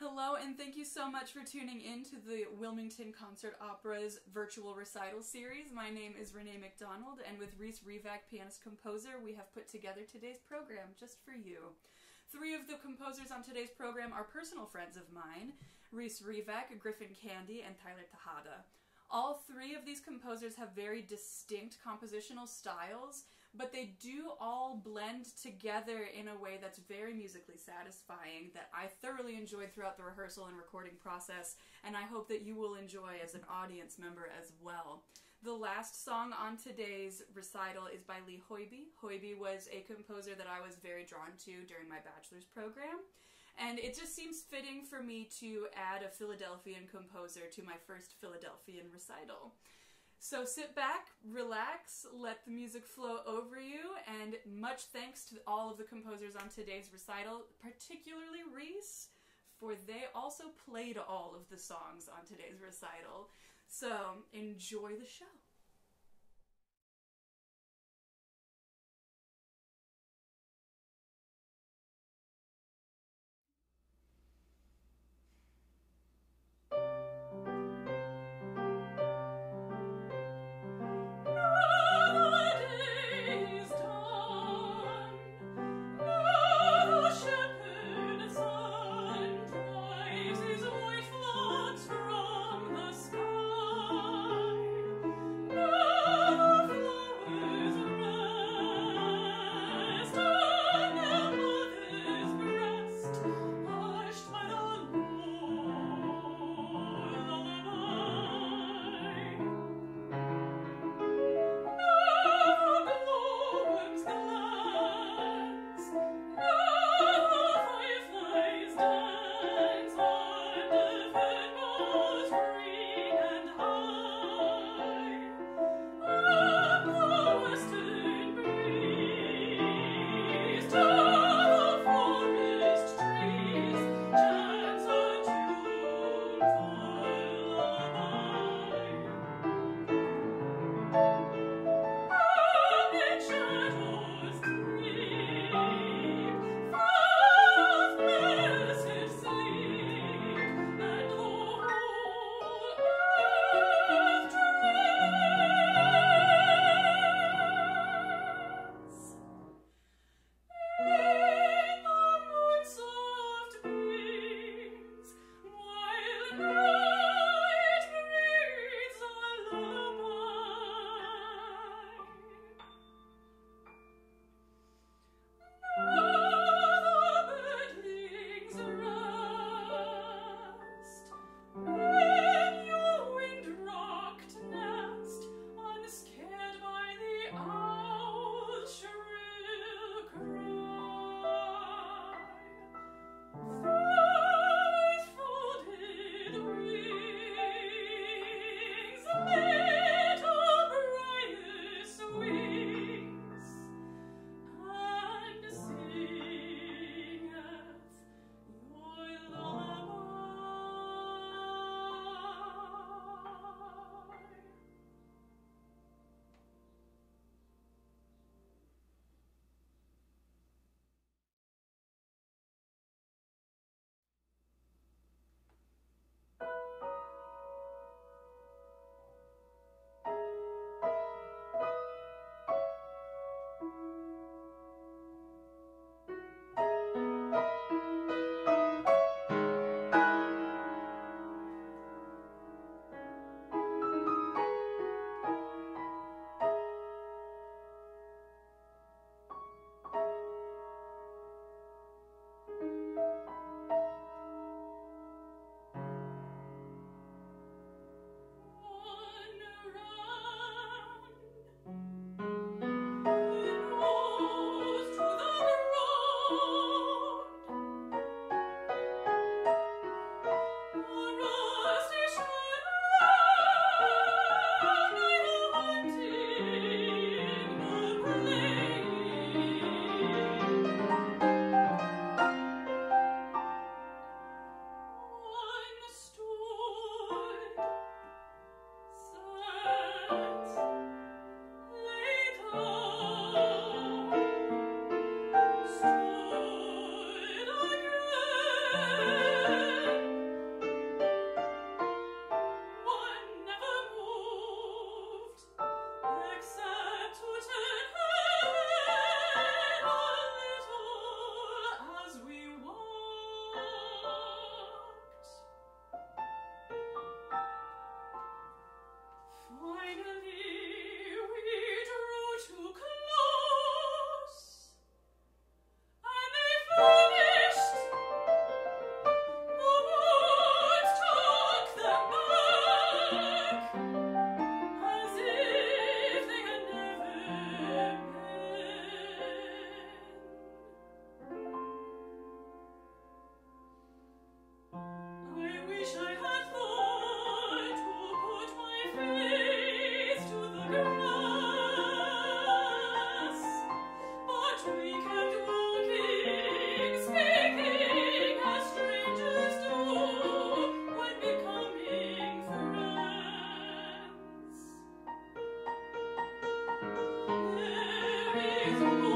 Hello, and thank you so much for tuning in to the Wilmington Concert Opera's virtual recital series. My name is Renee Macdonald, and with Reese Revak, pianist composer, we have put together today's program just for you. Three of the composers on today's program are personal friends of mine Reese Revak, Griffin Candey, and Tyler Tejada. All three of these composers have very distinct compositional styles but they do all blend together in a way that's very musically satisfying that I thoroughly enjoyed throughout the rehearsal and recording process, and I hope that you will enjoy as an audience member as well. The last song on today's recital is by Lee Hoiby. Hoiby was a composer that I was very drawn to during my bachelor's program. And it just seems fitting for me to add a Philadelphian composer to my first Philadelphian recital. So sit back, relax, let the music flow over you, and much thanks to all of the composers on today's recital, particularly Reese, for they also played all of the songs on today's recital. So enjoy the show. Facebook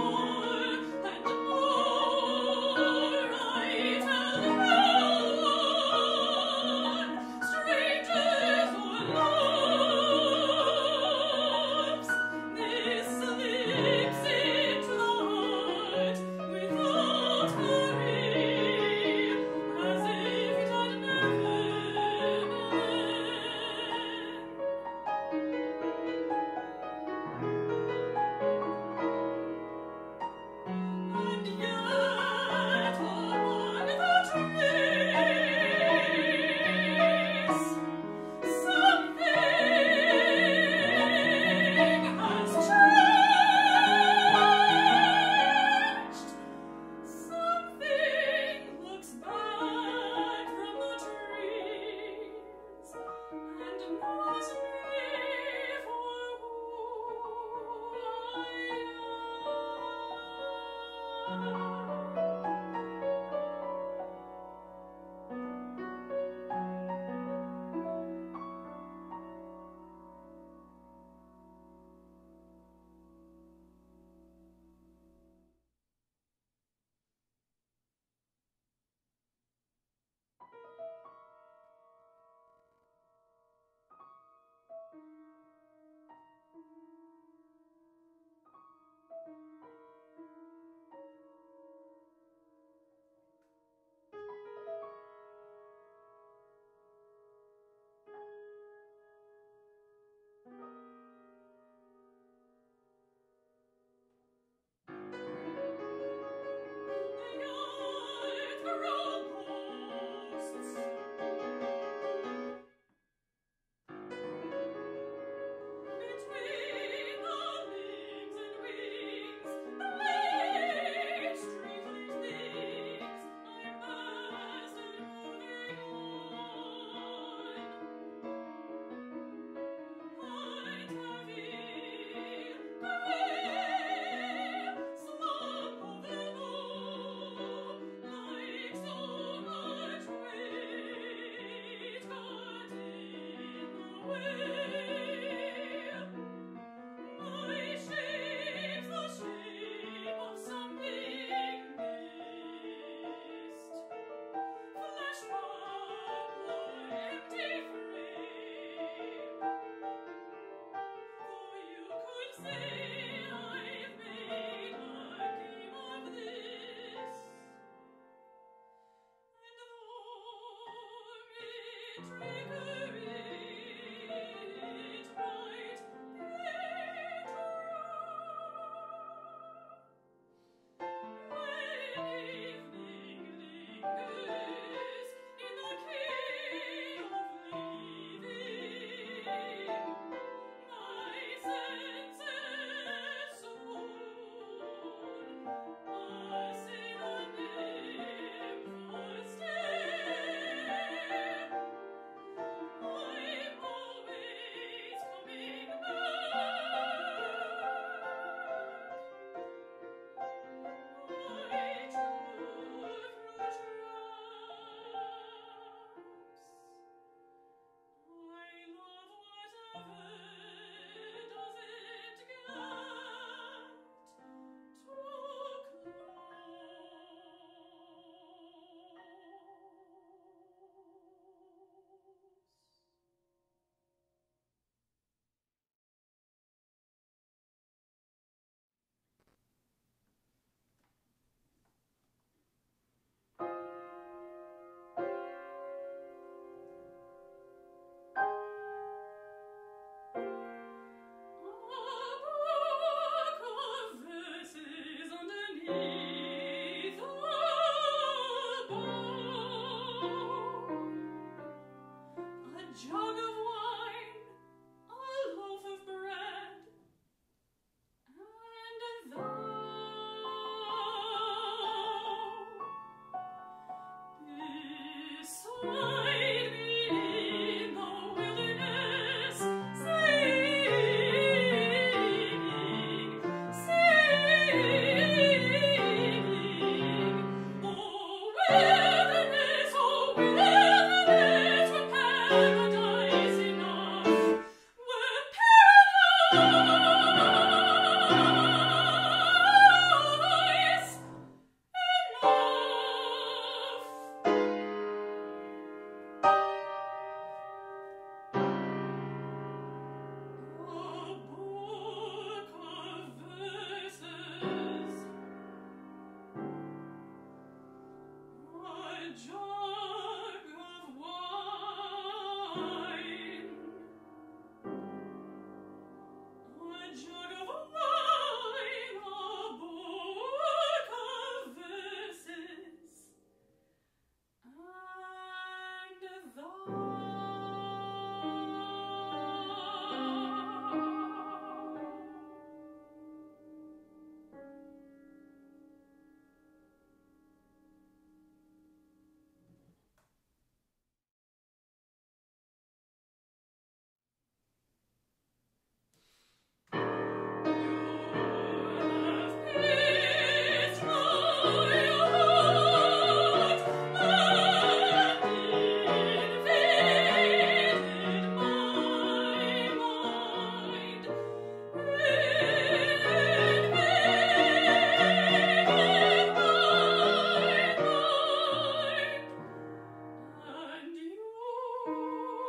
away.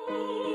Thank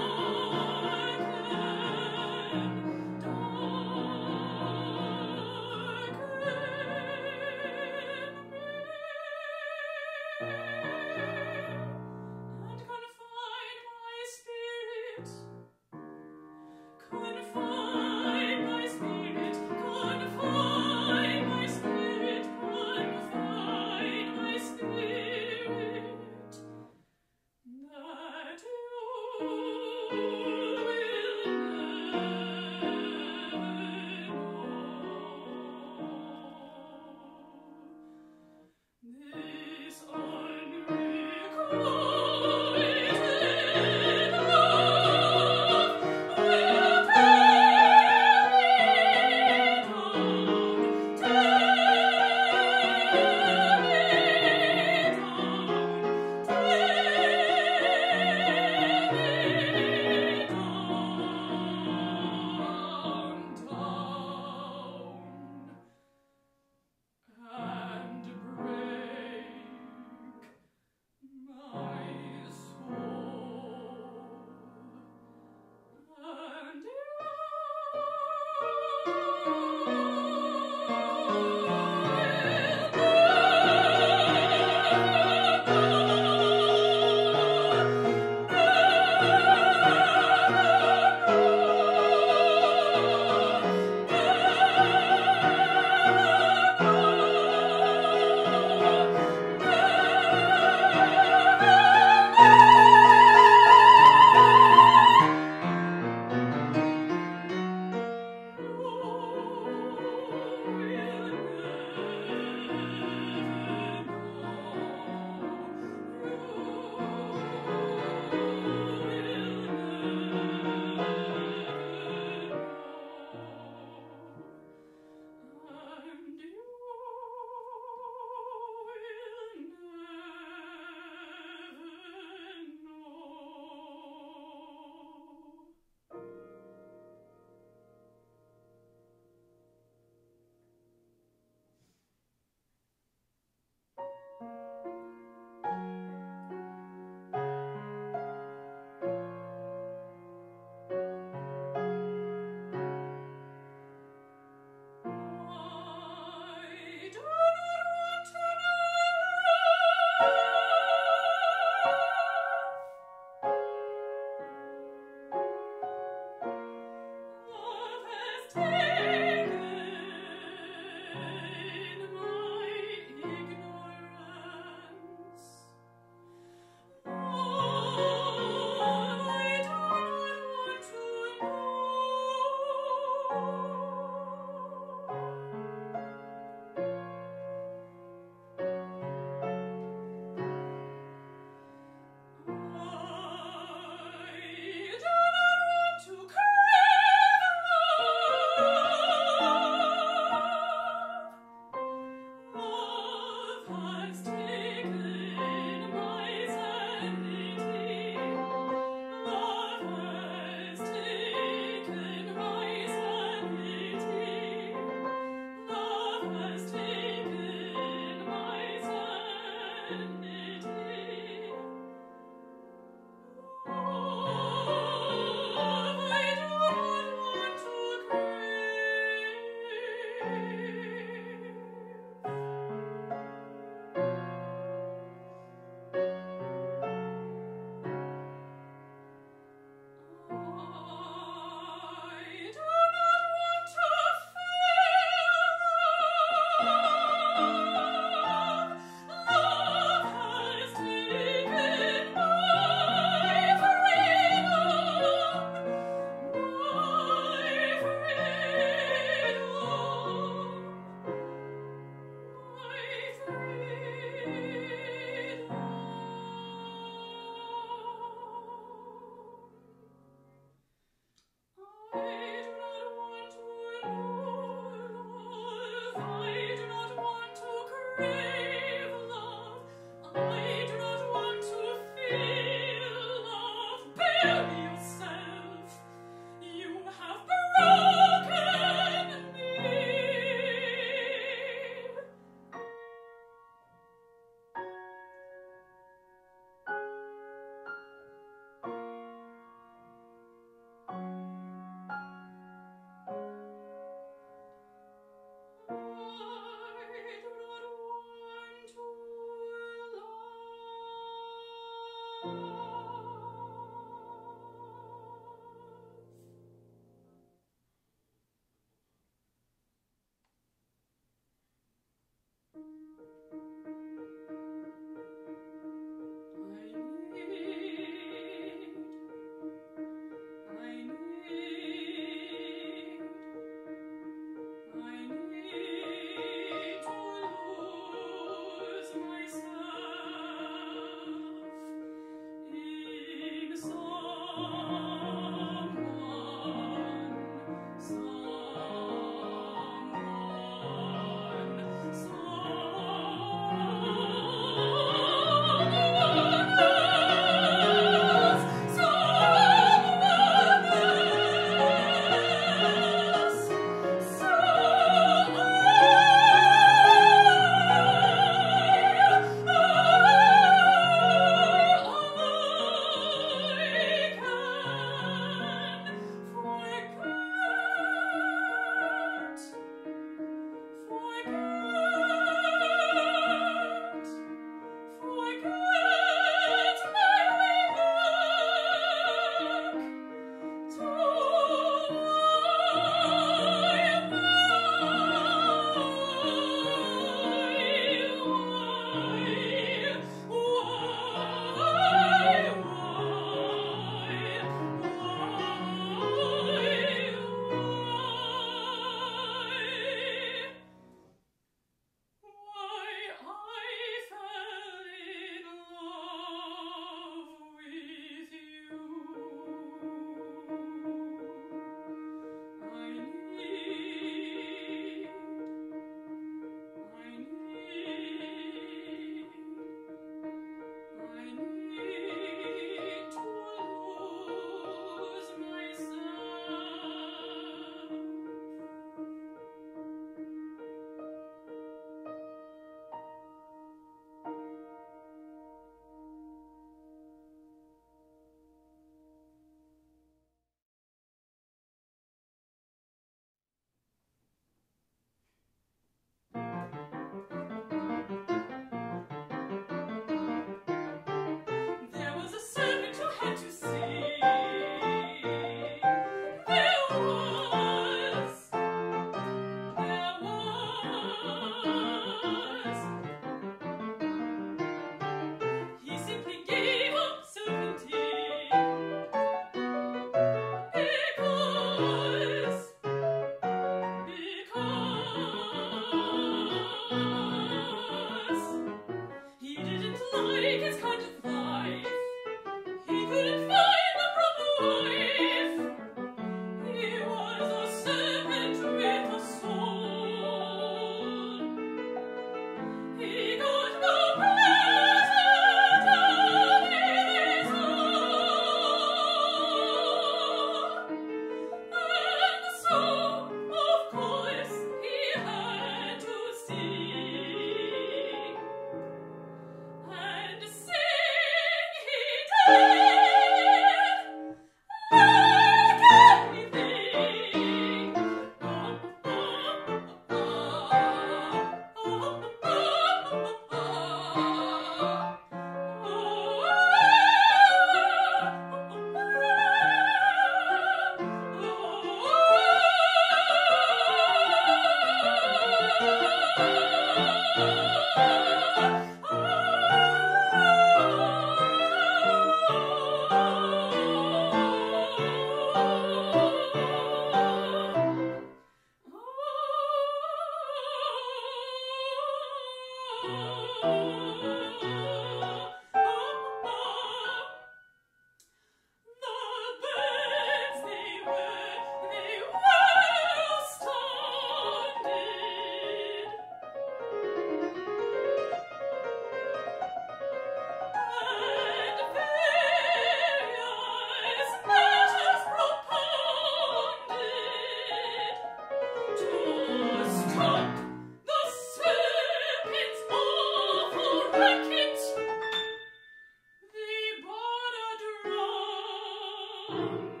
ああ。